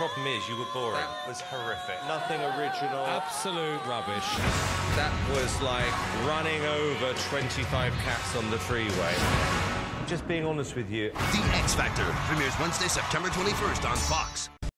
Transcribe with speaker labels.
Speaker 1: problem is you were boring. That was horrific.
Speaker 2: Nothing original.
Speaker 3: Absolute rubbish.
Speaker 1: That was like running over 25 cats on the freeway.
Speaker 2: Just being honest with you.
Speaker 4: The X Factor premieres Wednesday, September 21st on Fox.